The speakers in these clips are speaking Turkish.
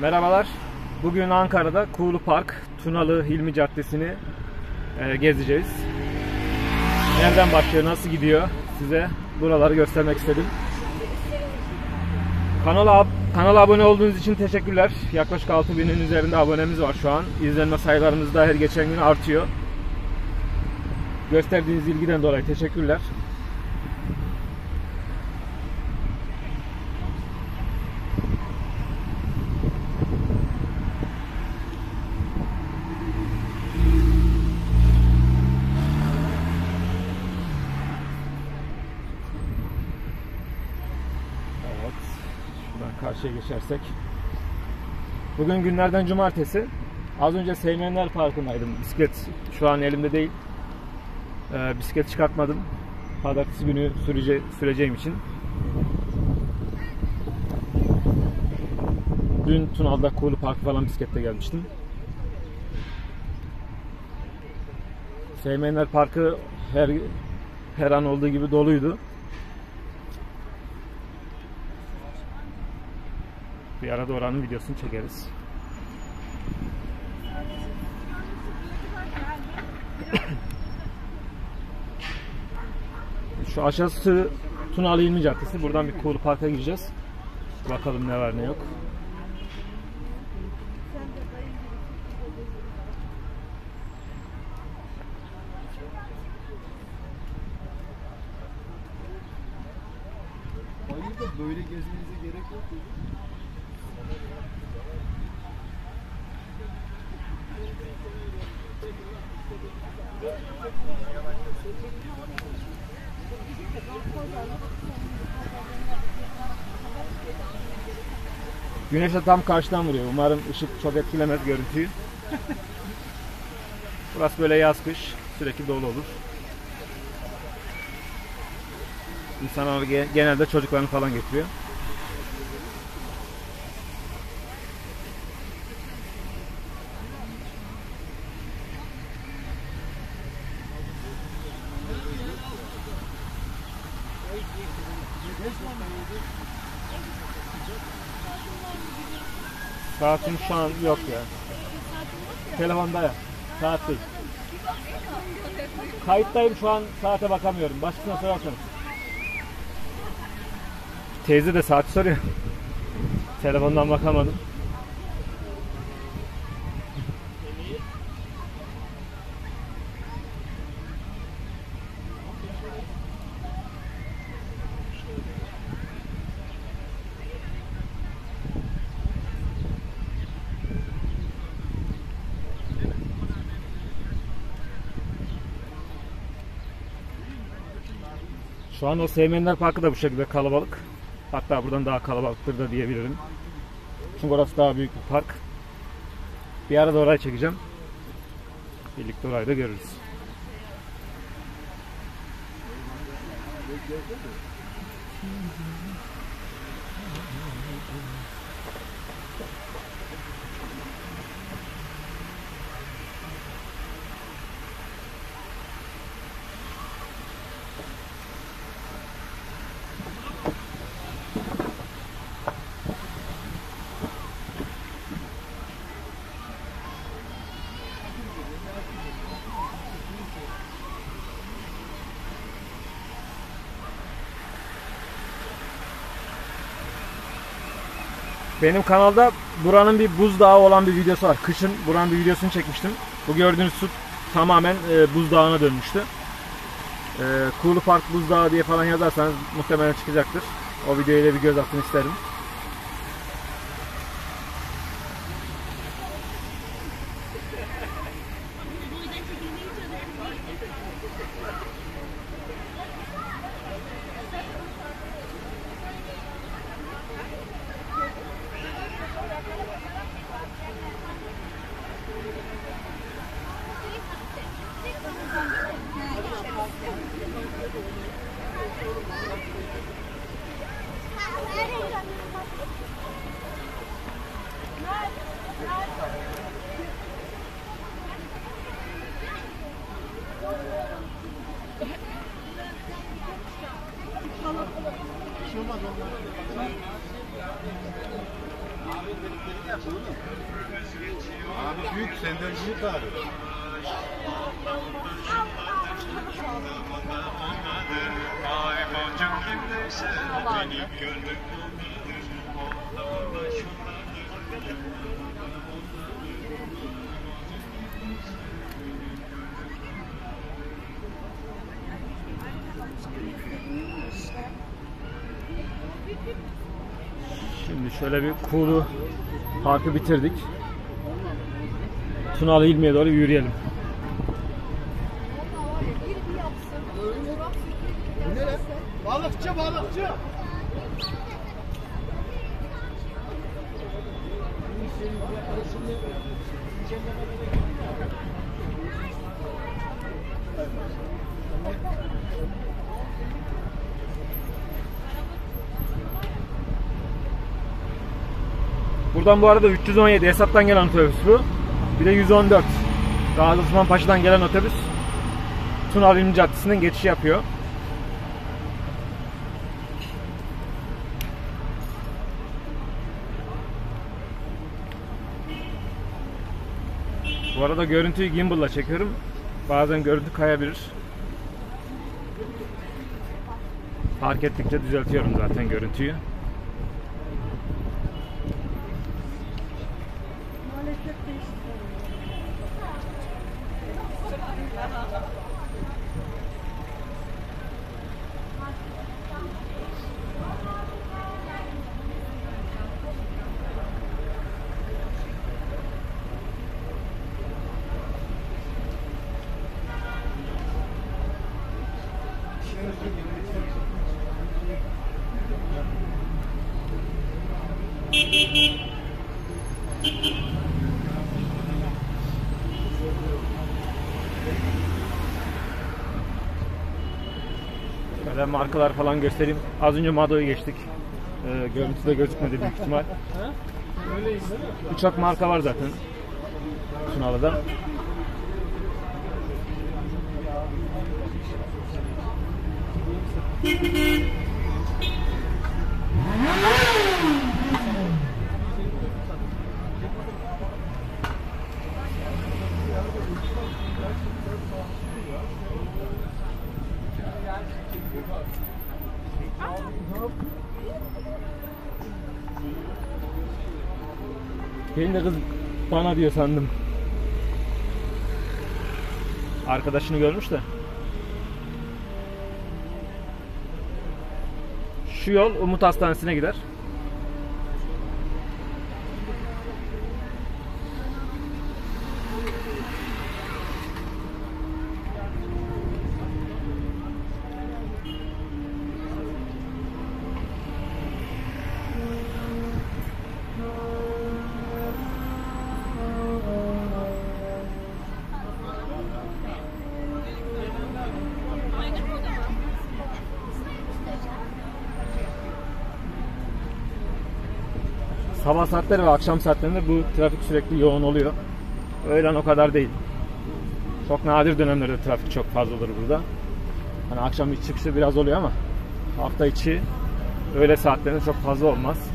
Merhabalar. Bugün Ankara'da Kuğulu Park, Tunalı Hilmi Caddesi'ni e, gezeceğiz. Nereden başlıyor, nasıl gidiyor size buraları göstermek istedim. Kanala, kanala abone olduğunuz için teşekkürler. Yaklaşık 6000'in üzerinde abonemiz var şu an. İzlenme sayılarımız da her geçen gün artıyor. Gösterdiğiniz ilgiden dolayı teşekkürler. Evet. Şuradan karşıya geçersek. Bugün günlerden cumartesi. Az önce Seymenler Parkı'ndaydım. Bisiklet şu an elimde değil. Ee, bisiklet çıkartmadım. Pazartesi günü sürece, süreceğim için. Dün Tunal'da Kuğulu Parkı falan bisiklette gelmiştim. Seymenler Parkı her her an olduğu gibi doluydu. Bir arada oranın videosunu çekeriz. Şu aşağısı Tunalı İlmi Caddesi. Buradan bir Kuğulu Park'a gireceğiz. Bakalım ne var ne yok. Hayır da böyle gezmenize gerek yok dedi. Güneş de tam karşıdan vuruyor. Umarım ışık çok etkilemez görüntüyü. Burası böyle yaz kış sürekli dolu olur. İnsanlar ge- genelde çocuklarını falan getiriyor. Saatim şu an yok ya. Telefonda ya. Saat değil. Kayıttayım şu an saate bakamıyorum. Başkasına sorarsanız. Teyze de saati soruyor. Telefondan bakamadım. Şu an o Seymenler Parkı da bu şekilde kalabalık. Hatta buradan daha kalabalıktır da diyebilirim. Çünkü orası daha büyük bir park. Bir arada orayı çekeceğim. Birlikte orayı da görürüz. Benim kanalda buranın bir buzdağı olan bir videosu var. Kışın buranın bir videosunu çekmiştim. Bu gördüğünüz su tamamen e, buzdağına dönmüştü. E, Kuğulu Park Buzdağı diye falan yazarsanız muhtemelen çıkacaktır. O videoya da bir göz atın isterim. Abi büyük senden büyük abi. Ay boncuk kimdeyse benim gönlümde şöyle bir Kuğulu Parkı bitirdik. Tunalı İlmi'ye doğru yürüyelim. Balıkçı balıkçı. Buradan bu arada 317 Esat'tan gelen otobüs bu. Bir de 114 Gazi Osman Paşa'dan gelen otobüs Tunalı İlmi Caddesi'nden geçiş yapıyor. Bu arada görüntüyü gimbal'la çekiyorum. Bazen görüntü kayabilir. Fark ettikçe düzeltiyorum zaten görüntüyü. Böyle markalar falan göstereyim. Az önce Mado'yu geçtik. Ee, görüntüde gözükmedi büyük ihtimal. Birçok marka var zaten. Tunalı'da. Benim de kız bana diyor sandım. Arkadaşını görmüş de. Şu yol Umut Hastanesi'ne gider. Sabah saatleri ve akşam saatlerinde bu trafik sürekli yoğun oluyor. Öğlen o kadar değil. Çok nadir dönemlerde trafik çok fazla olur burada. Hani akşam iç çıkışı biraz oluyor ama hafta içi öğle saatlerinde çok fazla olmaz.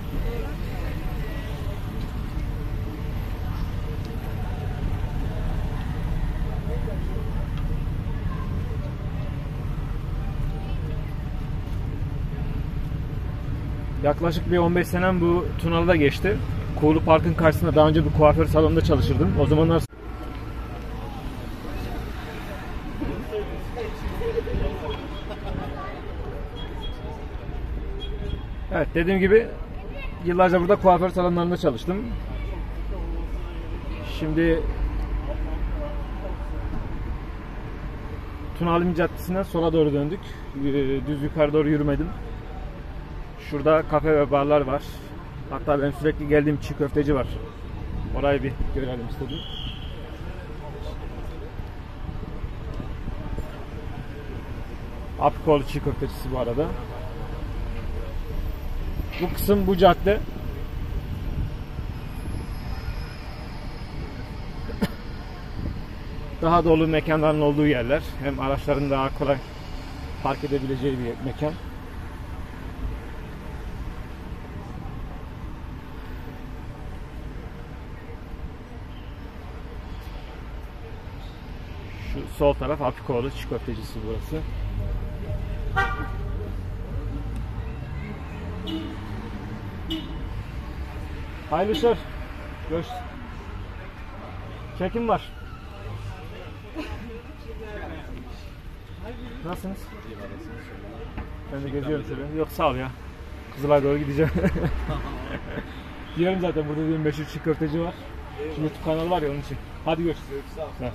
Yaklaşık bir 15 senem bu Tunalı'da geçti. Kuğulu Park'ın karşısında daha önce bir kuaför salonunda çalışırdım. O zamanlar Evet dediğim gibi yıllarca burada kuaför salonlarında çalıştım. Şimdi Tunalı Caddesi'nden sola doğru döndük. Düz yukarı doğru yürümedim. Şurada kafe ve barlar var. Hatta ben sürekli geldiğim çiğ köfteci var. Orayı bir görelim istedim. Apkol çiğ köftecisi bu arada. Bu kısım bu cadde. Daha dolu mekanların olduğu yerler. Hem araçların daha kolay park edebileceği bir mekan. Sol taraf Apikoğlu çiğ köftecisi burası. Hayırlı işler. Görüş. Çekim var. Nasılsınız? Ben de geziyorum şöyle. Yok sağ ol ya. Kızılay'a doğru gideceğim. Diyorum zaten burada bir meşhur çiğ köfteci var. Şu YouTube kanalı var ya onun için. Hadi görüşürüz. Evet.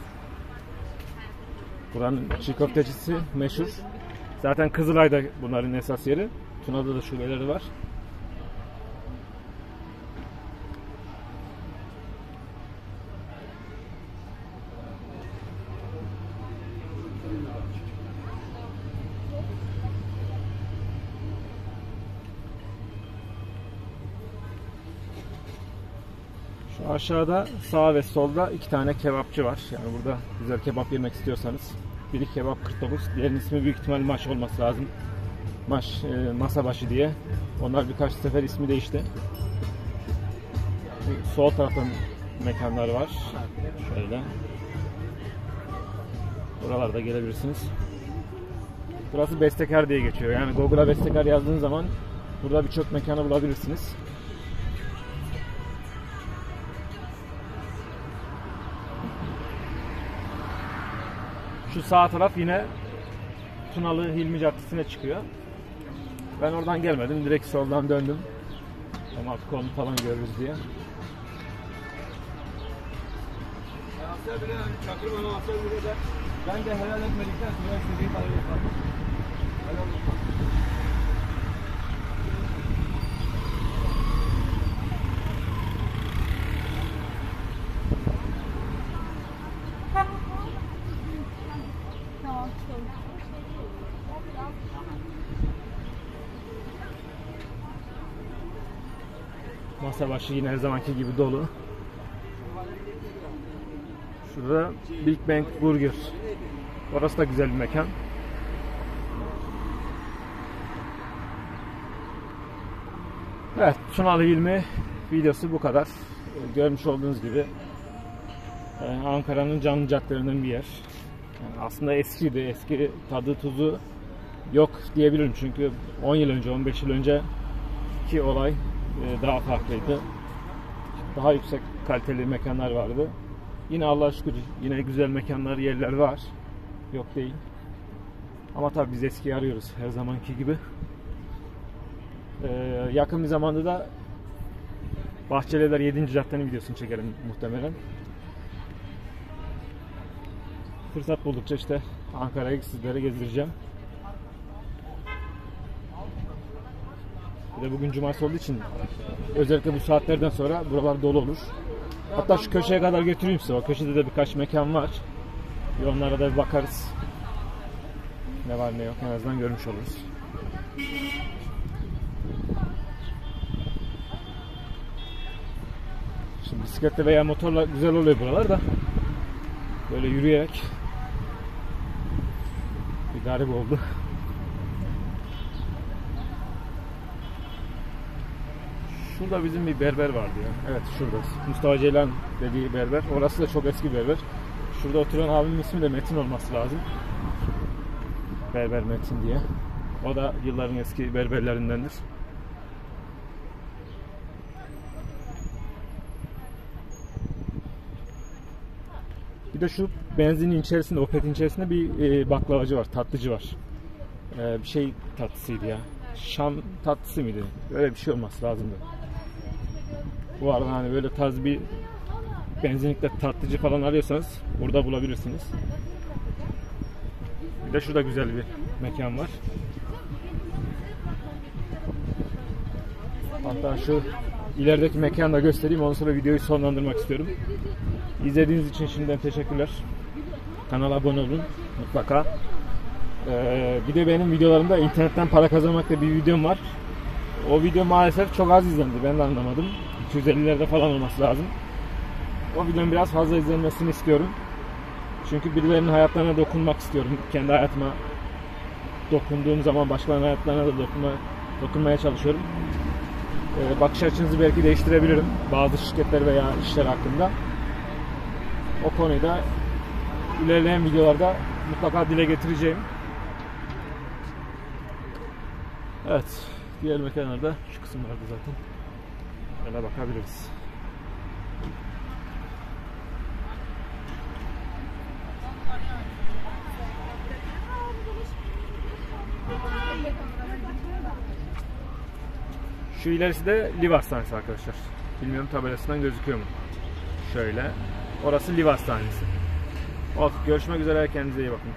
Buranın çiğ köftecisi meşhur. Zaten Kızılay'da bunların esas yeri. Tuna'da da şubeleri var. Aşağıda sağ ve solda iki tane kebapçı var. Yani burada güzel kebap yemek istiyorsanız. Biri kebap 49, diğerinin ismi büyük ihtimal maş olması lazım. Maş, e, masa başı diye. Onlar birkaç sefer ismi değişti. Sol tarafta mekanlar var. Şöyle. Buralarda gelebilirsiniz. Burası Bestekar diye geçiyor. Yani Google'a Bestekar yazdığın zaman burada birçok mekanı bulabilirsiniz. Şu sağ taraf yine Tunalı Hilmi Caddesi'ne çıkıyor. Ben oradan gelmedim. Direkt soldan döndüm. Ama artık falan görürüz diye. Ben de helal etmedikten sonra istediğim parayı yaparım. Helal olsun. Masa başı yine her zamanki gibi dolu. Şurada Big Bang Burger. Orası da güzel bir mekan. Evet, Tunalı Hilmi videosu bu kadar. Görmüş olduğunuz gibi e, Ankara'nın canlı caddelerinden bir yer. Aslında eskiydi, eski tadı tuzu yok diyebilirim çünkü 10 yıl önce, 15 yıl önce ki olay daha farklıydı. Daha yüksek kaliteli mekanlar vardı. Yine Allah'a şükür yine güzel mekanlar, yerler var. Yok değil. Ama tabii biz eskiyi arıyoruz her zamanki gibi. Ee, yakın bir zamanda da Bahçelievler 7. caddenin videosunu çekerim muhtemelen. Fırsat buldukça işte Ankara'yı sizlere gezdireceğim. Bir de bugün cumartesi olduğu için özellikle bu saatlerden sonra buralar dolu olur. Hatta şu köşeye kadar götüreyim size. O köşede de birkaç mekan var. Bir onlara da bir bakarız. Ne var ne yok en azından görmüş oluruz. Şimdi bisikletle veya motorla güzel oluyor buralar da. Böyle yürüyerek bir garip oldu. Şurada bizim bir berber vardı ya. Evet şurada. Mustafa Ceylan dediği berber. Orası da çok eski berber. Şurada oturan abimin ismi de Metin olması lazım. Berber Metin diye. O da yılların eski berberlerindendir. Bir de şu benzinin içerisinde, Opet'in içerisinde bir e, baklavacı var, tatlıcı var. E, bir şey tatlısıydı ya. Şam tatlısı mıydı? Öyle bir şey olması lazımdı. Bu arada hani böyle tarz bir benzinlikte tatlıcı falan arıyorsanız burada bulabilirsiniz. Bir de şurada güzel bir mekan var. Hatta şu ilerideki mekanı da göstereyim. Ondan sonra videoyu sonlandırmak istiyorum. İzlediğiniz için şimdiden teşekkürler. Kanala abone olun mutlaka. Ee, bir de benim videolarımda internetten para kazanmakta bir videom var. O video maalesef çok az izlendi. Ben de anlamadım. 250'lerde falan olması lazım. O videonun biraz fazla izlenmesini istiyorum. Çünkü birilerinin hayatlarına dokunmak istiyorum. Kendi hayatıma dokunduğum zaman başkalarının hayatlarına da dokunma, dokunmaya çalışıyorum. Ee, bakış açınızı belki değiştirebilirim. Bazı şirketler veya işler hakkında. O konuyu da ilerleyen videolarda mutlaka dile getireceğim. Evet. Diğer mekanlarda şu kısımlarda zaten. Öyle bakabiliriz. Şu ilerisi de Liv Hastanesi arkadaşlar. Bilmiyorum tabelasından gözüküyor mu? Şöyle. Orası Liv Hastanesi. Olsun. Görüşmek üzere. Kendinize iyi bakın.